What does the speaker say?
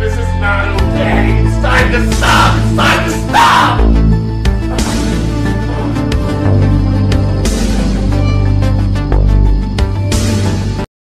This is not okay. It's time to stop.